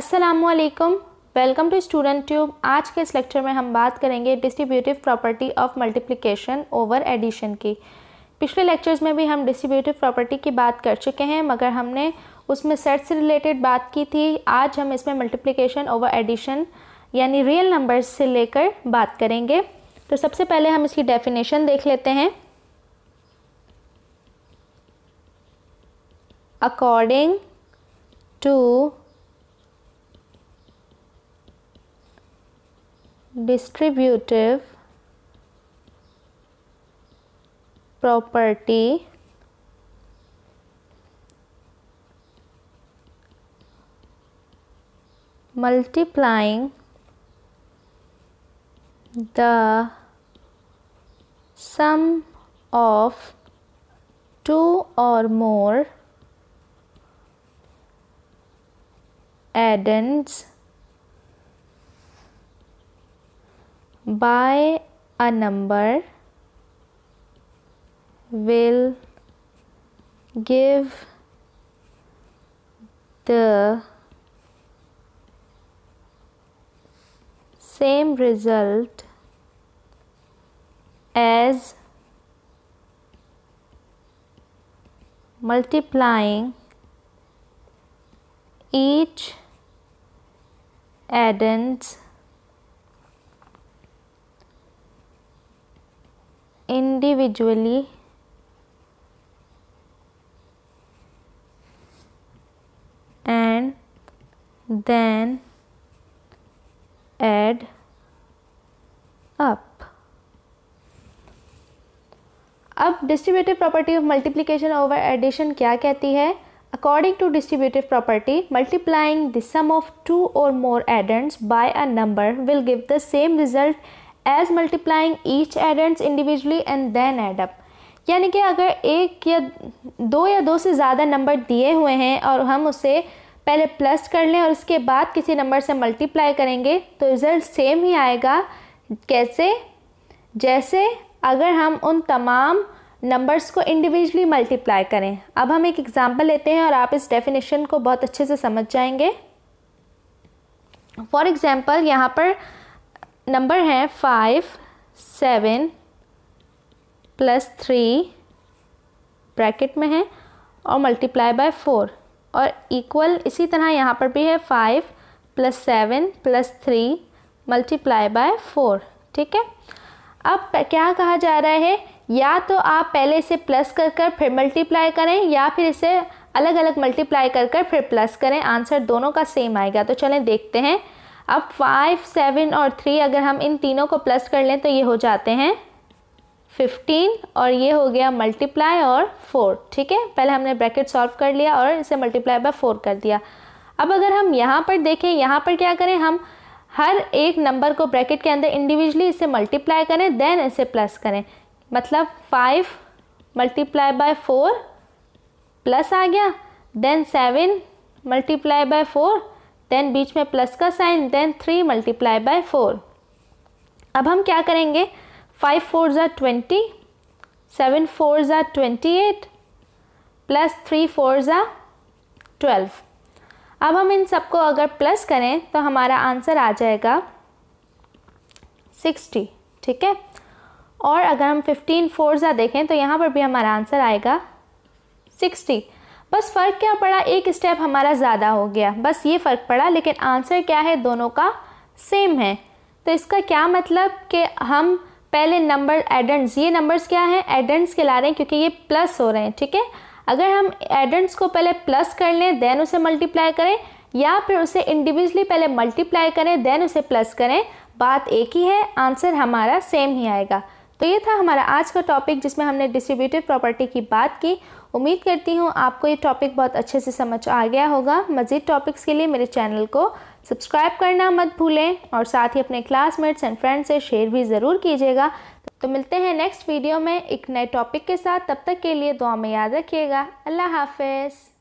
असलकुम welcome to student tube आज के इस लेक्चर में हम बात करेंगे distributive property of multiplication over addition की। पिछले लेक्चर्स में भी हम डिस्ट्रीब्यूटिव प्रॉपर्टी की बात कर चुके हैं, मगर हमने उसमें सेट से रिलेटेड बात की थी। आज हम इसमें मल्टीप्लिकेशन ओवर एडिशन यानी रियल नंबर्स से लेकर बात करेंगे। तो सबसे पहले हम इसकी डेफिनेशन देख लेते हैं। According to distributive property multiplying the sum of two or more addends by a number. Will give the same result as multiplying each addends individually. And then add up. अब distributive property of multiplication over addition क्या कहती है? According to distributive property multiplying the sum of two और more addends by a number will give the same result as multiplying each addends individually and then add up यानी कि अगर एक या दो या दो से ज़्यादा नंबर दिए हुए हैं और हम उसे पहले प्लस कर लें और उसके बाद किसी नंबर से मल्टीप्लाई करेंगे तो रिज़ल्ट सेम ही आएगा। कैसे? जैसे अगर हम उन तमाम नंबर्स को इंडिविजुअली मल्टीप्लाई करें। अब हम एक एग्ज़ाम्पल लेते हैं और आप इस डेफिनेशन को बहुत अच्छे से समझ जाएँगे। फॉर एग्ज़ाम्पल यहाँ पर नंबर हैं five, seven, plus three, bracket में है, और मल्टीप्लाई बाय फोर। और इक्वल इसी तरह यहाँ पर भी है five, plus seven, plus three, multiply by four. ठीक है? अब क्या कहा जा रहा है? या तो आप पहले इसे प्लस कर कर फिर मल्टीप्लाई करें, या फिर इसे अलग अलग मल्टीप्लाई कर कर फिर प्लस करें। आंसर दोनों का सेम आएगा। तो चलें देखते हैं। अब फाइव सेवन और थ्री अगर हम इन तीनों को प्लस कर लें तो ये हो जाते हैं फिफ्टीन और ये हो गया मल्टीप्लाई और फोर ठीक है? पहले हमने ब्रैकेट सॉल्व कर लिया और इसे मल्टीप्लाई बाय फोर कर दिया। अब अगर हम यहाँ पर देखें, यहाँ पर क्या करें हम? हर एक नंबर को ब्रैकेट के अंदर इंडिविजुअली इसे मल्टीप्लाई करें देन इसे प्लस करें। मतलब five multiply by four plus आ गया। Then seven multiply by four then बीच में प्लस का sign then three multiply by four अब हम क्या करेंगे? फाइव फोर ज़ा ट्वेंटी सेवन फोर ज़ा twenty eight plus three four ज़ा ट्वेल्व अब हम इन सबको अगर प्लस करें तो हमारा आंसर आ जाएगा सिक्सटी ठीक है? और अगर हम फिफ्टीन फोर ज़ा देखें तो यहाँ पर भी हमारा आंसर आएगा सिक्सटी बस फ़र्क क्या पड़ा? एक स्टेप हमारा ज़्यादा हो गया। बस ये फ़र्क पड़ा, लेकिन आंसर क्या है? दोनों का सेम है। तो इसका क्या मतलब कि हम पहले नंबर एडेंट्स ये नंबर्स क्या हैं? एडेंट्स के ला रहे हैं क्योंकि ये प्लस हो रहे हैं, ठीक है? अगर हम एडेंट्स को पहले प्लस कर लें देन उसे मल्टीप्लाई करें, या फिर उसे इंडिविजुअली पहले मल्टीप्लाई करें देन उसे प्लस करें, बात एक ही है आंसर हमारा सेम ही आएगा। तो ये था हमारा आज का टॉपिक जिसमें हमने डिस्ट्रीब्यूटिव प्रॉपर्टी की बात की। उम्मीद करती हूँ आपको ये टॉपिक बहुत अच्छे से समझ आ गया होगा। मज़ीद टॉपिक्स के लिए मेरे चैनल को सब्सक्राइब करना मत भूलें और साथ ही अपने क्लासमेट्स एंड फ्रेंड्स से शेयर भी ज़रूर कीजिएगा। तो मिलते हैं नेक्स्ट वीडियो में एक नए टॉपिक के साथ। तब तक के लिए दुआ में याद रखिएगा। अल्लाह हाफिज़।